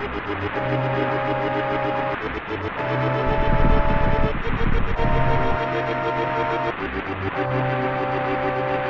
Thank you.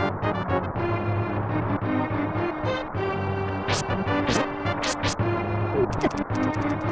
Thank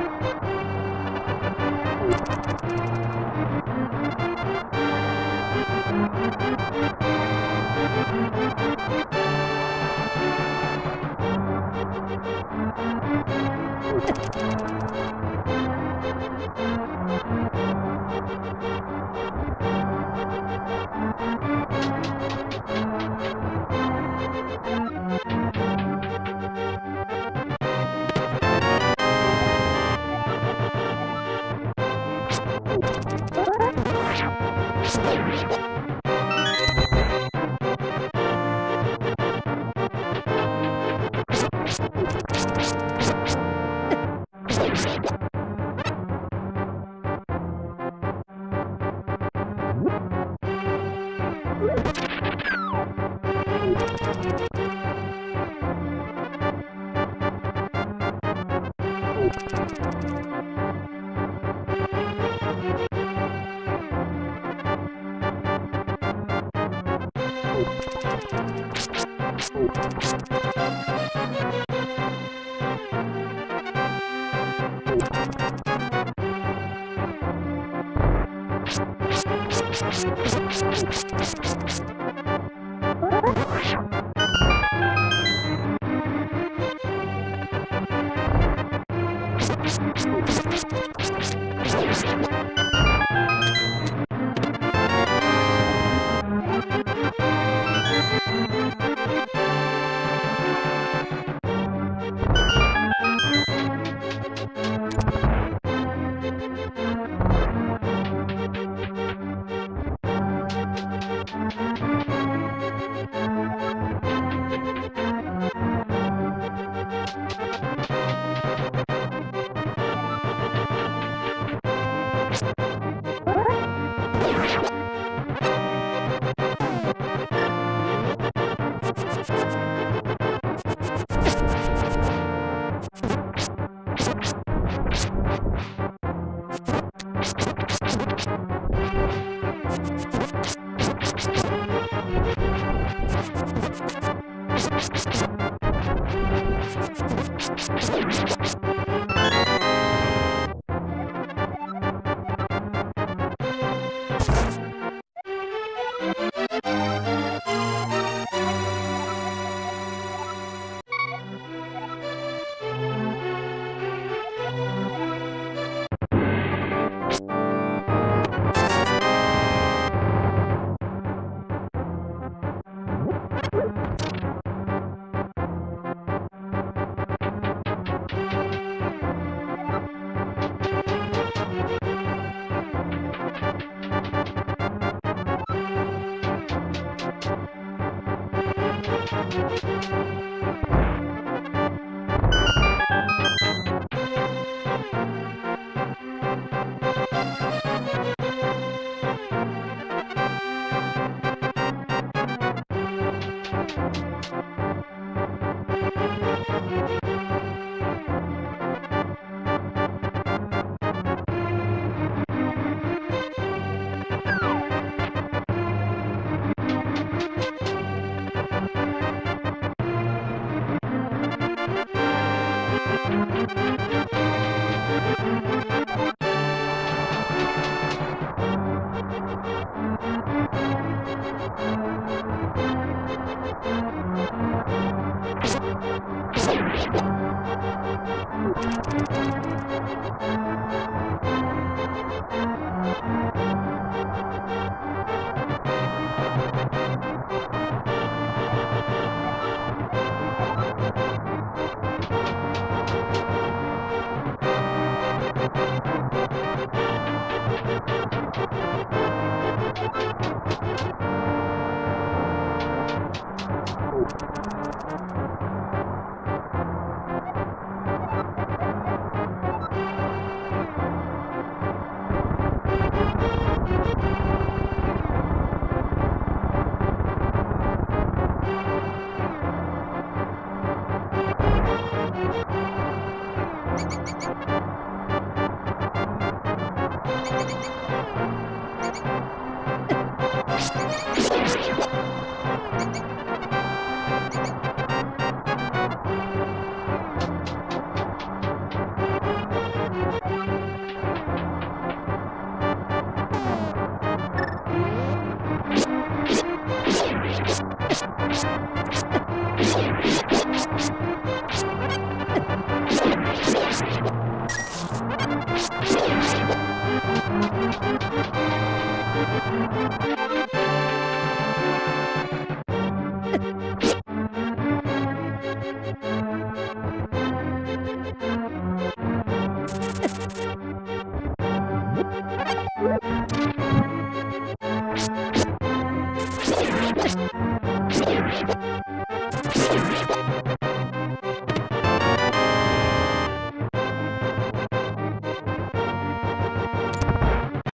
Ha ha ha!